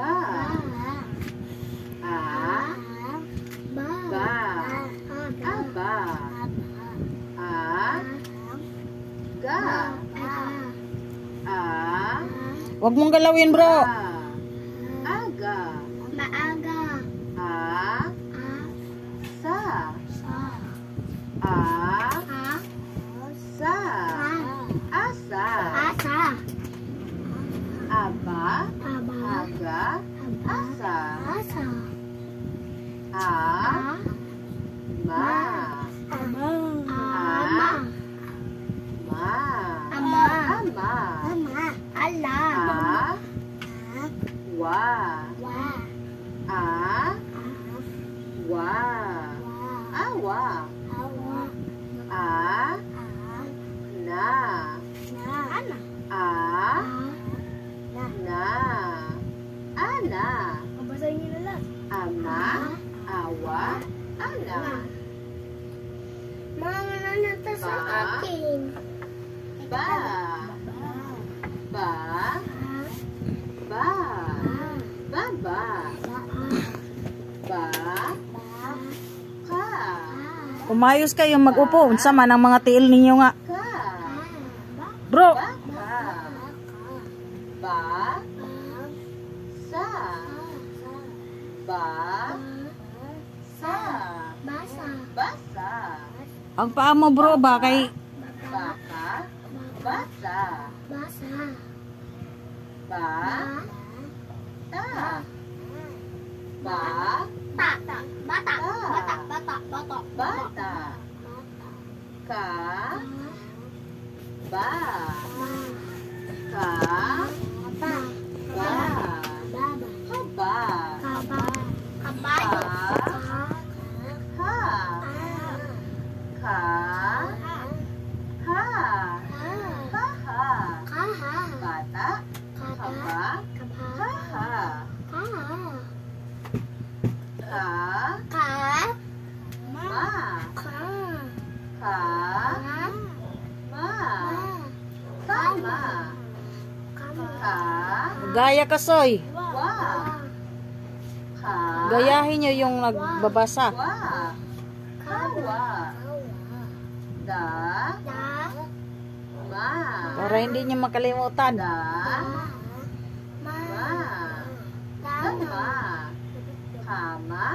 Ba. A. Ba. Aba. A. Ga. A. Huwag mong galawin, bro. Ga. Aga. Maaga. A. A. Sa. Sa. A. A. Sa. A. Asa. Asa. Aba. Aba. Aga. Asa. Asa. A. A. Ma. Ana. Babasahin niyo na lang. Ama. Awa. Ana. Mga nanata sa Ba. akin. Ba. Ba. Ba. Baba. Ba. Ka. Umayos kayo mag-upo. Unsa man ang mga tiil ninyo nga. Ka. Bro, Baka. Ba. Sa. Ba. Sa. Basa. Basa. ang paa mo bro ba kay Baka. Basa. Basa. Ba. Ta. Ba. Bata. Bata. Bata. Bata. Bata. Bata. Ka. Ba. Ka. Ba. Ba. Ka. Ka. Ma. Kama. Ka. gaya ka soy. Wa. Ka. Gayahin nyo yung nagbabasa. Wa. Kawa. Da. Ma. Para hindi nyo makalimutan. Da. Ma. Ma. Kama.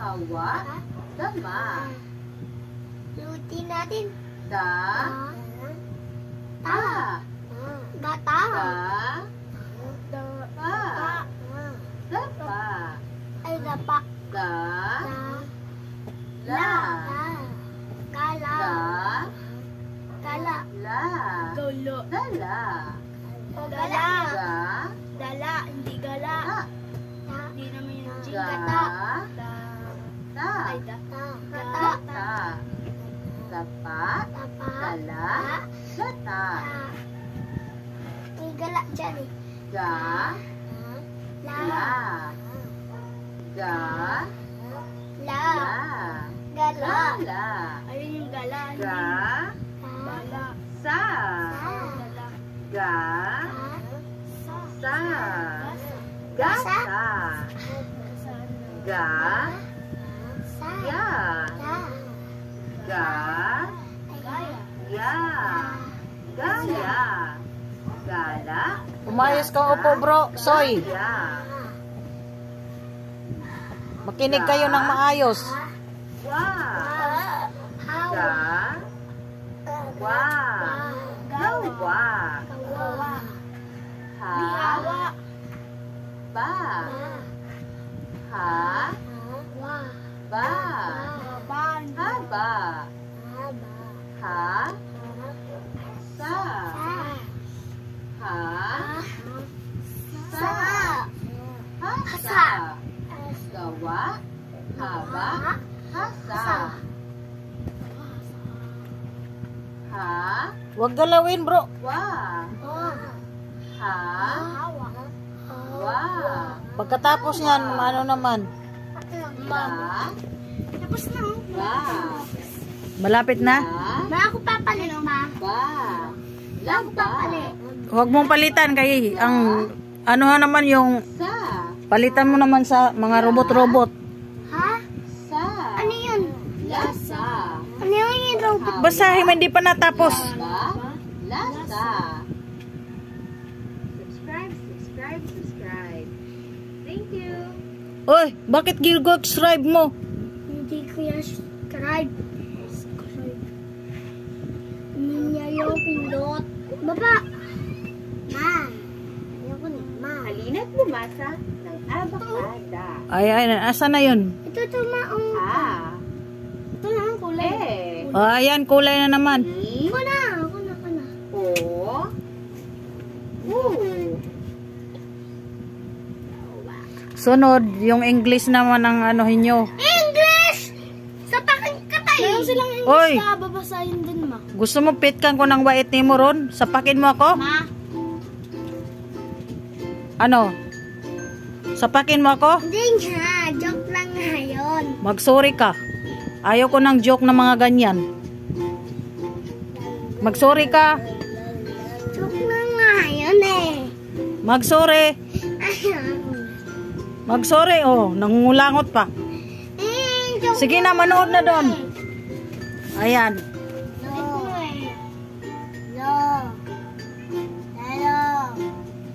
Kawa. Dama. Lutin natin. Da. Ta. Gata. Da. Pa. Dapa. Ay, dapa. Da. Da. La. Kala. Da. Kala. La. Golo. Dala. Gala. Da. Dala, hindi gala. Ta. Hindi naman yung Da. chingkata. Ta. Ay, data. Gata. Ta. Dapa. Tapa. Dala. Data. May gala dyan eh. Da. La. La. Ga. La. La. Gala. Gala. Ayun yung gala. Ga. Gala. Sa. Gala. Ga. Sa. Gasa. Ga. Sa. Ya. Ga. Gaya. Ya. Gaya. Gala. Umayos kang upo bro. Soy, makinig kayo ng maayos. Wa. Ga. Wa. Gawa. Ha. Ba. Ha. Wa. Ba. Ha. Sa. Ha. Sa. Hasa. Gawa. Haba. Hasa. Ha. Huwag galawin bro. Wa. Ha. Wa. Pagkatapos niyan, ano naman. Ba. Tapos na. Ba. Malapit na. Ba. Ma, ako papalit, ma. Ba. Ako papalit. Huwag mong palitan kay ang ano naman yung Sa. Palitan mo naman sa mga robot-robot. Ha? Sa. Ano yun? Lasa. Ano yun yung robot? Basahin mo, hindi pa natapos. Lasa. Subscribe, subscribe, subscribe. Thank you. Oy, bakit gilgo-subscribe mo? Hindi ko subscribe. Subscribe. Hindi niya yung pindot. Baba! Ma! Ayoko ni Ma. Halina't bumasa ng abakada. Ay, ay, asa na yun? Ito ito ma. Ang, A. ito na ang kulay. E. O, ayan, kulay na naman. I. Ako na. Ako na. Ako na. O. U. Sunod, yung English naman ang ano nyo. English! English Oy. na babasahin din ma. Gusto mo pitkan ko ng wait ni mo ron? Sapakin mo ako? Ma? Ano? Sapakin mo ako? Hindi nga. Joke lang nga yun. Magsorry ka. Ayaw ko ng joke na mga ganyan. Magsorry ka. Joke lang nga yun eh. Magsorry. Magsorry. Oh, nangungulangot pa. Eh, Sige na, manood na doon. Ayan. Lo. Lo. Lalo.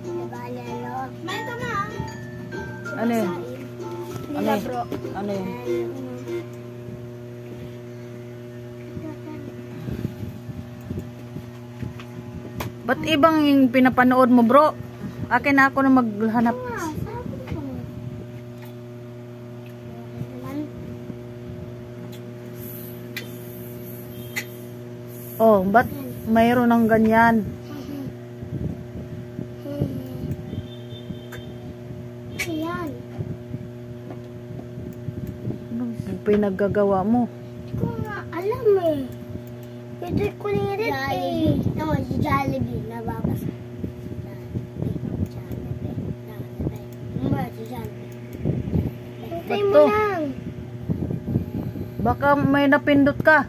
Diba, lalo? Ito na. Ano yun? Ano yun? Ano yun? Ba't ibang yung pinapanood mo, bro? Akin na ako na maghanap. Oh, ba't mayroon ng ganyan? Ayan. Ano pinaggagawa mo? Hindi ko nga alam eh. Pwede ko rin eh. No, si Jollibee. Nababasa. Ba't to? lang. Baka may napindot ka.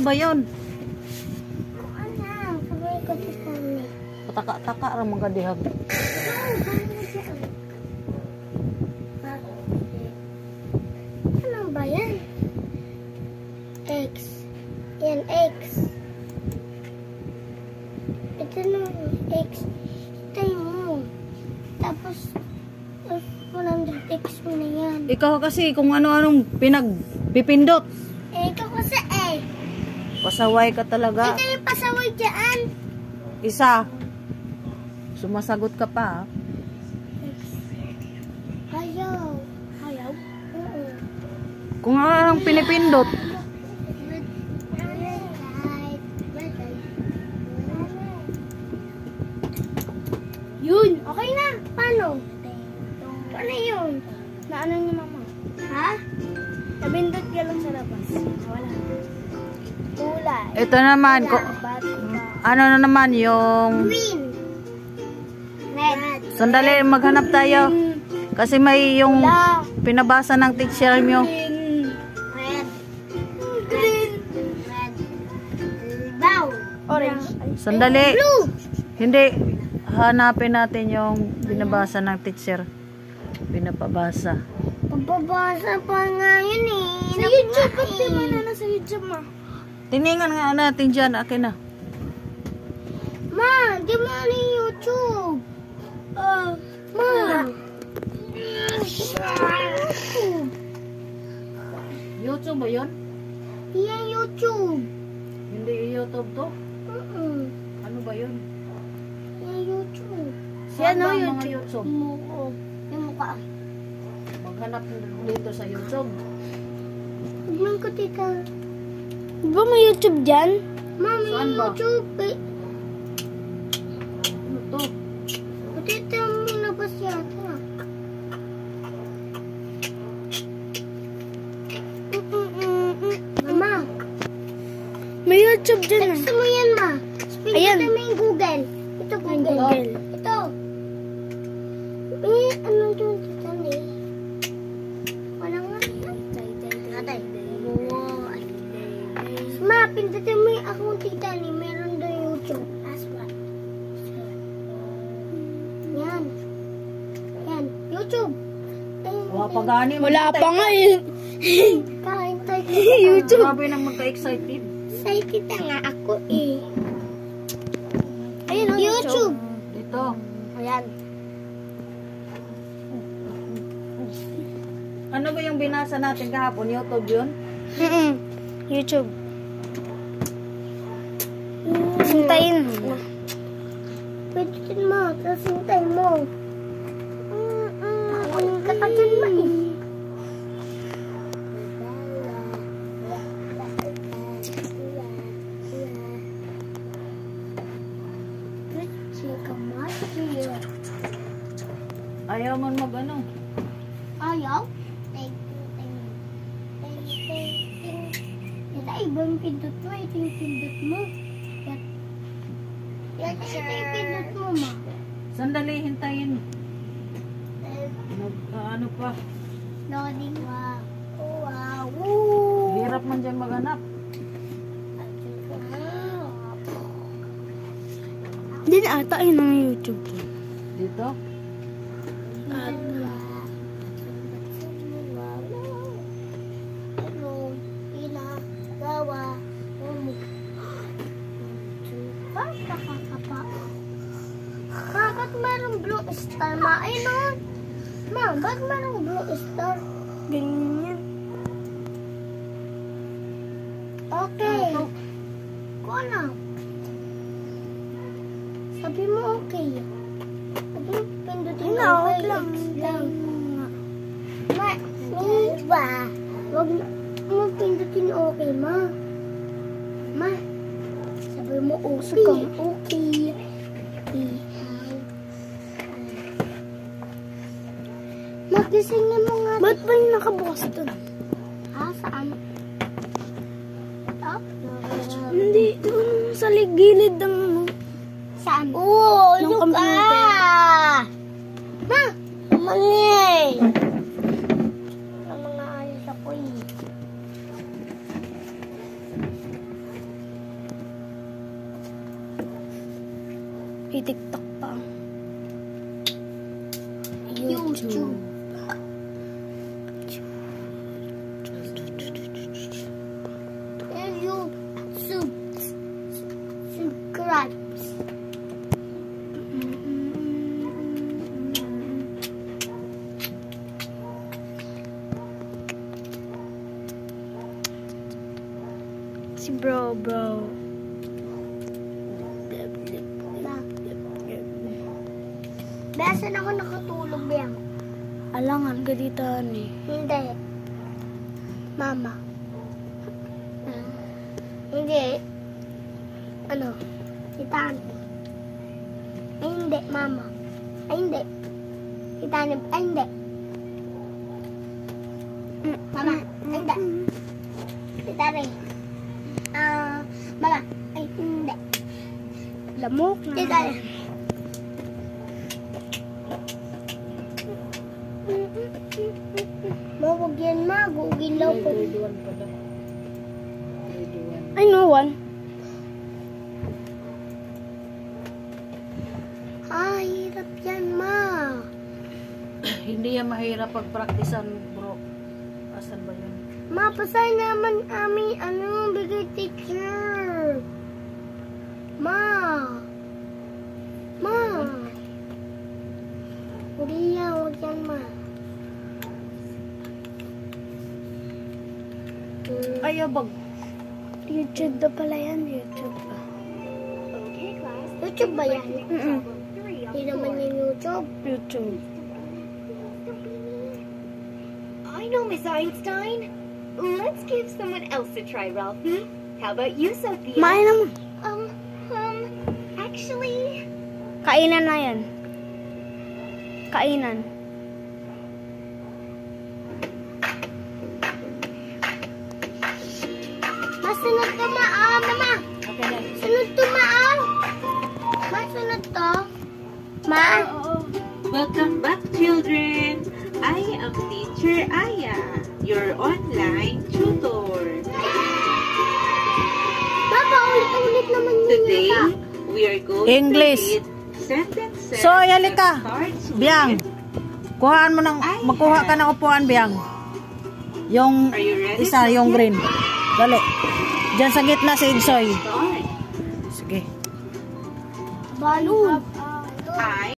Ano ba? Kung alam, sabay ko si Sammy. Pataka-taka ra mga dihag. Paano siya? Ah, Ano ba yan? X. Yan, X. Ito na, X. Ito mo. Tapos, tapos 100X mo na yan. Ikaw kasi kung ano-anong pinagpipindot. Eh, ikaw kasi eh. Pasaway ka talaga. Ito yung pasaway dyan. Isa. Sumasagot ka pa. ah. Ayaw. Ayaw? Oo. Kung ano anong pinipindot. Ito naman, ko, ano na naman yung... Green. Red. Sandali, maghanap tayo. Kasi may yung pinabasa ng teacher nyo. Orange. Sandali. Blue. Hindi. Hanapin natin yung binabasa ng teacher. Pinapabasa. Pababasa pa nga yun eh. Sa YouTube, ba't di mo na nasa YouTube ma? Tiningan nga natin dyan. Akin na. Ma, di mo na yung YouTube. Uh, ma. YouTube ba yun? Yan YouTube. Hindi YouTube to. Mm-mm. Ano ba yun? Yan YouTube. Saan ba ang mga YouTube? Mukha. Yung mukha. Maghanap dito sa YouTube. Tignan ko, tita. Di ba may YouTube dyan? Ma, may Saan ba? YouTube. Eh. Ano to? Tita, may labas yata. Mama. May YouTube dyan Text mo yan, ma. Ayan. mo yung Google. Ito, Google. Google. Kapagani mo. Wala pa nga eh. Kain tayo. YouTube. Grabe nang magka-excited. Excited na nga ako eh. Ayun, oh, YouTube. Dito. Ayan. Ano ba yung binasa natin kahapon? YouTube yun? Mm YouTube. Sintayin. Pwede din mo. Tapos sintayin mo. Dyan mo eh. Ayaw man mag ano. Ayaw? Ito ibang pindot mo. Ito yung pindot mo. Ito yung pindot mo, ma. Sandali, hintayin. Nag, ah, ano pa? Loading. Wow. Wow. Woo. Hirap man dyan maghanap. Hindi na ata yun ang YouTube. Dito? Bakit merong blue star, ma? Ay, no. Ma, bakit merong blue star? Ganyan yan. Okay. Ko na. Sabi mo okay. Sabi mo pindutin Ano, okay. wag lang. Lang. Ma, ba? Wag mo pindutin okay, ma. Ma, sabi mo okay. Okay. Okay. Magising na mo nga. Ba't ba yung nakabukas doon? Ha? Saan? Ito? Hindi. Doon sa gilid ng ano. Saan? Oo, Ng look ah! Ma! Mangay! Ang mga ayos ako eh. I-tiktok Si bro, bro. Besan ako nakatulog yan. Alangan ka dito, ni. Hindi. Mama. Hindi. Ano? Itan. Ay, hindi, mama. Ay, hindi. Itan. Ay, hindi. Mama. Ay, hindi. Itan. Ah, mama. Ay, hindi. Lamok na. Itan. Mawag yan, ma. 1 pala. Grade I know one. Ah, hirap yan, ma. 1. Hindi yan mahirap pag-practicean, bro. Asan ba yun? Ma, pasay naman aming ano, bigay teacher. Ma. Ma. Hindi yan, huwag yan, ma. Hmm. Ayaw bag. YouTube na pala yan, YouTube. YouTube ba yan? Mm-mm. Hindi naman yung YouTube. YouTube. Know, Miss Einstein. Let's give someone else a try, Ralph. Hmm? How about you, Sophia? Mine naman. Um, um, actually, Kainan na yan. Kainan. Masunod to, ma. Ah, mama. Okay na. Sunod to, ma. Ah. Ma, sunod to. Ma. Welcome back, children. I am Teacher Aya, your online tutor. Papa, ulit-ulit naman yun Today, we are going English. to read sentences So, yali that ka. starts with Biang. Kuhaan mo ng, magkuha ka ng upuan, Biyang. Yung isa, yung green. Dali. Diyan sa gitna si. Start. Sige. Balloon. I